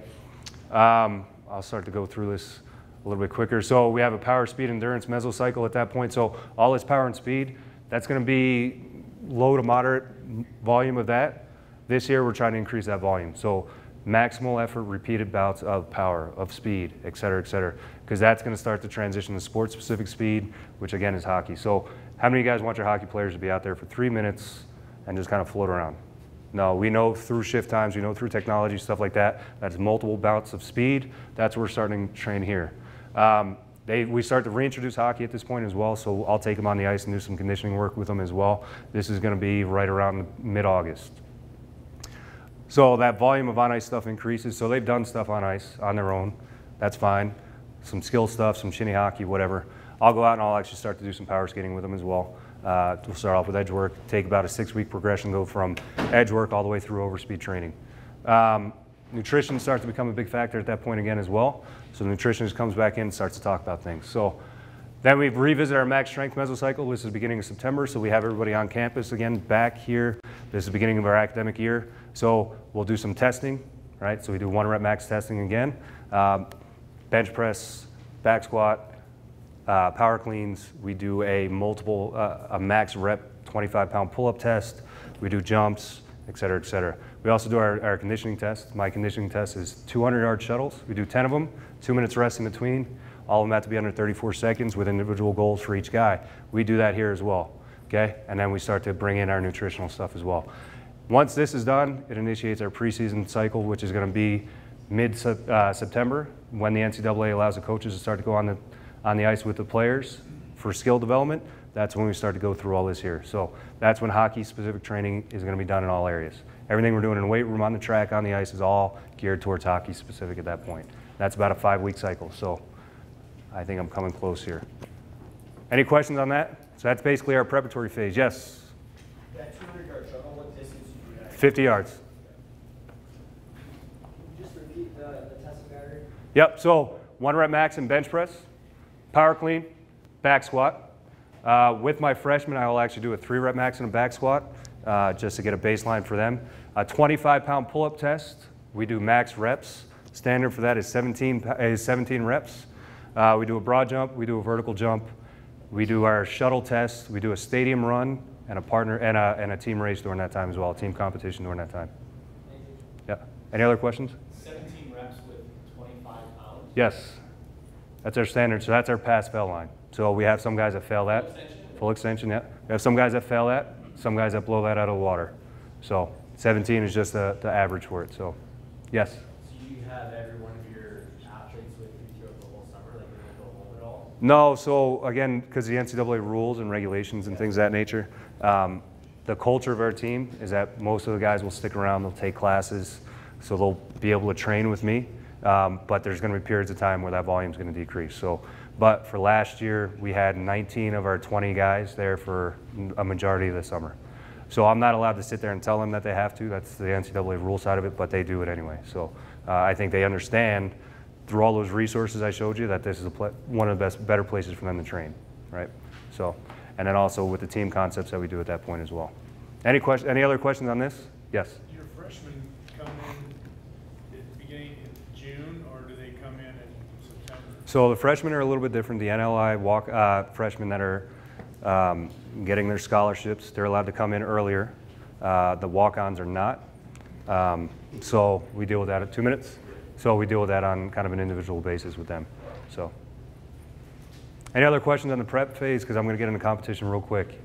Um, I'll start to go through this a little bit quicker. So we have a power, speed, endurance mesocycle at that point. So all this power and speed, that's going to be low to moderate volume of that. This year, we're trying to increase that volume. So maximal effort, repeated bouts of power, of speed, et cetera, et cetera, because that's going to start to transition to sport-specific speed, which again is hockey. So how many of you guys want your hockey players to be out there for three minutes and just kind of float around? No, we know through shift times, we know through technology, stuff like that, that's multiple bouts of speed. That's where we're starting to train here. Um, they, we start to reintroduce hockey at this point as well, so I'll take them on the ice and do some conditioning work with them as well. This is going to be right around mid-August. So that volume of on ice stuff increases. So they've done stuff on ice on their own. That's fine. Some skill stuff, some shinny hockey, whatever. I'll go out and I'll actually start to do some power skating with them as well. Uh, we'll start off with edge work, take about a six week progression, go from edge work all the way through overspeed training. Um, nutrition starts to become a big factor at that point again as well. So the nutritionist comes back in and starts to talk about things. So then we revisit our max strength mesocycle. This is beginning of September, so we have everybody on campus again back here. This is the beginning of our academic year. So we'll do some testing, right? So we do one rep max testing again. Um, bench press, back squat, uh, power cleans. We do a multiple, uh, a max rep 25 pound pull up test. We do jumps, et cetera, et cetera. We also do our, our conditioning test. My conditioning test is 200 yard shuttles. We do 10 of them, two minutes rest in between. All of them have to be under 34 seconds with individual goals for each guy. We do that here as well, okay? And then we start to bring in our nutritional stuff as well. Once this is done, it initiates our preseason cycle, which is going to be mid-September uh, when the NCAA allows the coaches to start to go on the, on the ice with the players for skill development. That's when we start to go through all this here. So that's when hockey-specific training is going to be done in all areas. Everything we're doing in the weight room, on the track, on the ice is all geared towards hockey-specific at that point. That's about a five-week cycle. So I think I'm coming close here. Any questions on that? So that's basically our preparatory phase. Yes? 50 yards. Just repeat the, the test pattern. Yep, so one rep max in bench press, power clean, back squat. Uh, with my freshmen, I will actually do a three rep max in a back squat uh, just to get a baseline for them. A 25 pound pull up test, we do max reps. Standard for that is 17, is 17 reps. Uh, we do a broad jump, we do a vertical jump, we do our shuttle test, we do a stadium run, and a partner and a, and a team race during that time as well, team competition during that time. Yeah. Any other questions? 17 reps with 25 pounds? Yes. That's our standard. So that's our pass fail line. So we have some guys that fail that. Full extension? Full extension, yeah. We have some guys that fail that, some guys that blow that out of the water. So 17 is just the, the average for it. So, yes. So you have every one of your athletes with you throughout the whole summer, like they don't go home at all? No, so again, because the NCAA rules and regulations and things of that nature, um, the culture of our team is that most of the guys will stick around, they'll take classes, so they'll be able to train with me. Um, but there's going to be periods of time where that volume is going to decrease. So, but for last year, we had 19 of our 20 guys there for a majority of the summer. So I'm not allowed to sit there and tell them that they have to. That's the NCAA rule side of it, but they do it anyway. So uh, I think they understand through all those resources I showed you that this is one of the best, better places for them to train, right? So, and then also with the team concepts that we do at that point as well. Any question? Any other questions on this? Yes. Your freshmen come in at the beginning in June, or do they come in in September? So the freshmen are a little bit different. The NLI walk uh, freshmen that are um, getting their scholarships, they're allowed to come in earlier. Uh, the walk-ons are not. Um, so we deal with that at two minutes. So we deal with that on kind of an individual basis with them. So, any other questions on the prep phase? Because I'm going to get into competition real quick.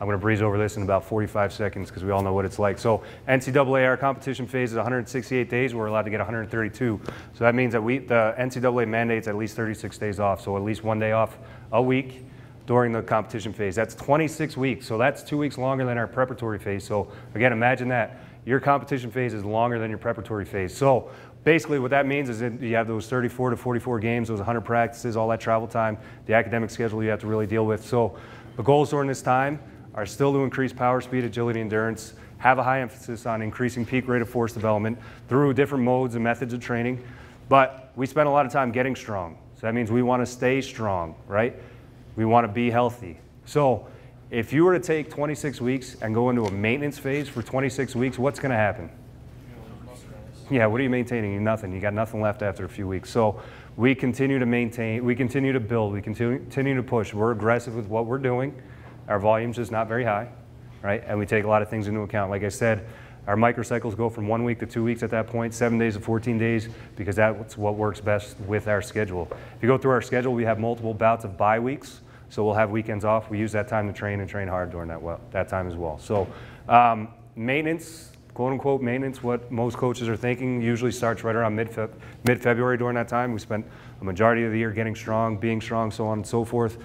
I'm going to breeze over this in about 45 seconds because we all know what it's like. So NCAA, our competition phase is 168 days. We're allowed to get 132. So that means that we, the NCAA mandates at least 36 days off. So at least one day off a week during the competition phase. That's 26 weeks. So that's two weeks longer than our preparatory phase. So again, imagine that. Your competition phase is longer than your preparatory phase. So basically what that means is that you have those 34 to 44 games, those 100 practices, all that travel time, the academic schedule you have to really deal with. So the goals during this time are still to increase power, speed, agility, endurance, have a high emphasis on increasing peak rate of force development through different modes and methods of training. But we spend a lot of time getting strong. So that means we want to stay strong, right? We want to be healthy. So if you were to take 26 weeks and go into a maintenance phase for 26 weeks, what's going to happen? Yeah, what are you maintaining? Nothing. You got nothing left after a few weeks. So we continue to maintain, we continue to build, we continue, to push. We're aggressive with what we're doing. Our volume's just not very high, right? And we take a lot of things into account. Like I said, our microcycles go from one week to two weeks at that point, seven days to 14 days, because that's what works best with our schedule. If you go through our schedule, we have multiple bouts of bye weeks. So we'll have weekends off. We use that time to train and train hard during that, well, that time as well. So um, maintenance, quote unquote maintenance, what most coaches are thinking usually starts right around mid mid February during that time. We spent a majority of the year getting strong, being strong, so on and so forth.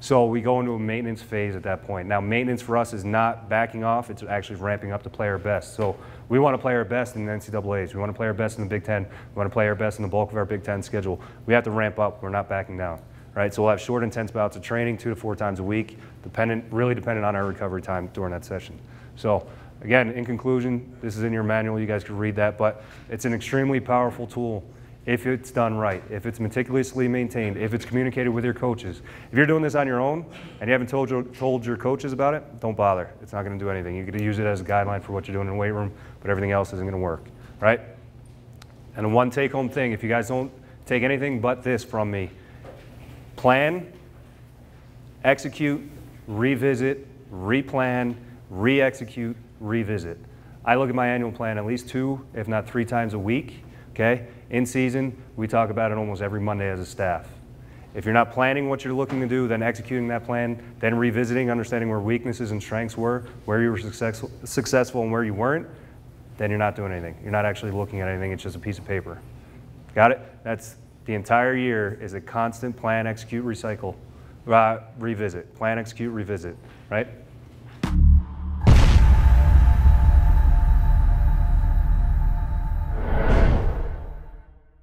So we go into a maintenance phase at that point. Now maintenance for us is not backing off, it's actually ramping up to play our best. So we want to play our best in the NCAAs. We want to play our best in the Big Ten. We want to play our best in the bulk of our Big Ten schedule. We have to ramp up. We're not backing down. Right? So we'll have short, intense bouts of training, two to four times a week, dependent, really dependent on our recovery time during that session. So again, in conclusion, this is in your manual. You guys can read that, but it's an extremely powerful tool if it's done right, if it's meticulously maintained, if it's communicated with your coaches. If you're doing this on your own and you haven't told your, told your coaches about it, don't bother. It's not going to do anything. You could use it as a guideline for what you're doing in the weight room, but everything else isn't going to work, right? And a one take home thing, if you guys don't take anything but this from me, plan, execute, revisit, replan, re execute, revisit. I look at my annual plan at least two, if not three times a week, okay? In season, we talk about it almost every Monday as a staff. If you're not planning what you're looking to do, then executing that plan, then revisiting, understanding where weaknesses and strengths were, where you were successful, successful and where you weren't, then you're not doing anything. You're not actually looking at anything, it's just a piece of paper. Got it? That's the entire year is a constant plan, execute, recycle, uh, revisit. Plan, execute, revisit, right?